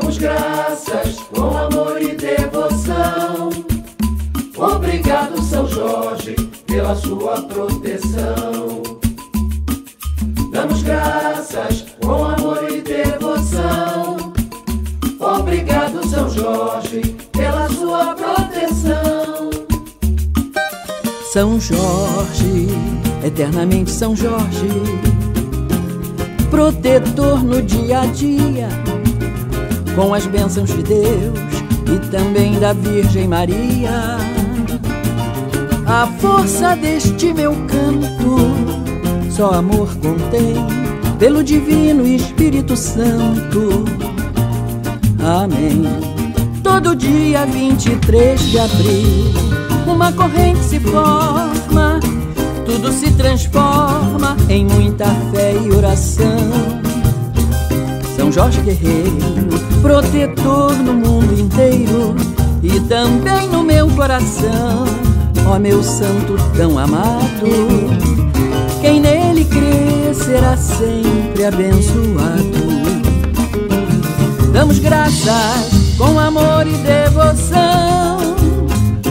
Damos graças com amor e devoção. Obrigado, São Jorge, pela sua proteção. Damos graças com amor e devoção. Obrigado, São Jorge, pela sua proteção. São Jorge, eternamente São Jorge, protetor no dia a dia, com as bênçãos de Deus e também da Virgem Maria. A força deste meu canto, só amor contém, pelo Divino Espírito Santo. Amém. Todo dia 23 de abril uma corrente se forma, tudo se transforma em muita fé e oração. Jorge Guerreiro, protetor no mundo inteiro e também no meu coração, ó meu santo tão amado. Quem nele crê será sempre abençoado. Damos graças com amor e devoção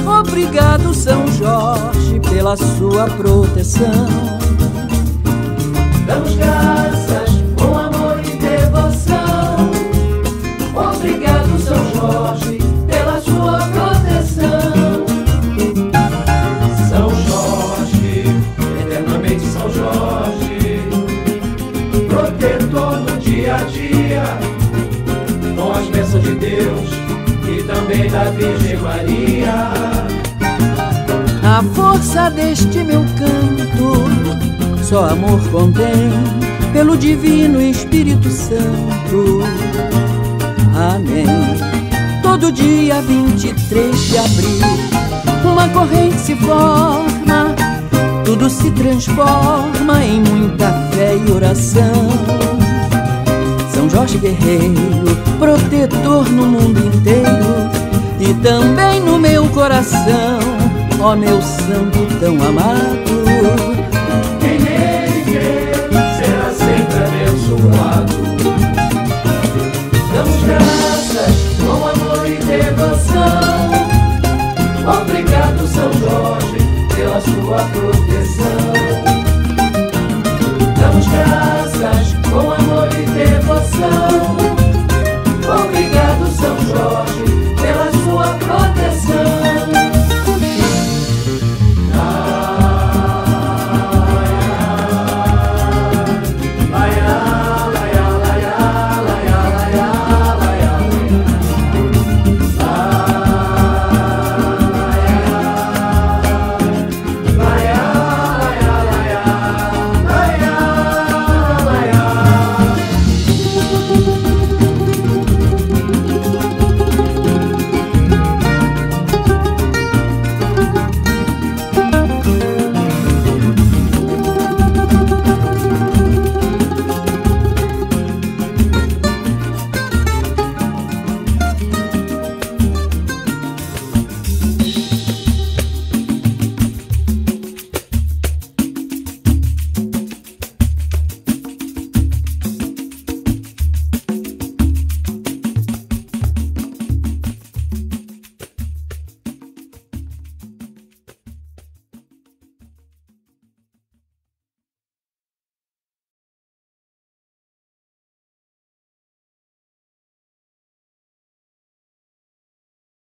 Obrigado, São Jorge, pela sua proteção. Protetor no dia a dia, com as bênçãos de Deus e também da Virgem Maria. A força deste meu canto só amor contém pelo divino Espírito Santo. Amém. Todo dia 23 de abril, uma corrente se forma, tudo se transforma em muita fé e. São Jorge Guerreiro, protetor no mundo inteiro e também no meu coração ó meu santo tão amado. Quem nele crê será sempre abençoado. Damos graças com amor e devoção. Obrigado, São Jorge, pela sua proteção.